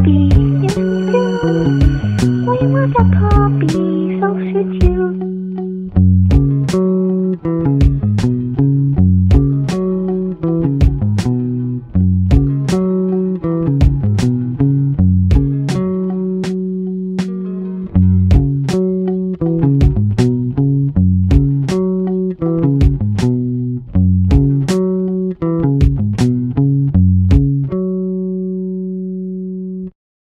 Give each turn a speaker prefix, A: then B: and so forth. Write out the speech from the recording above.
A: happy.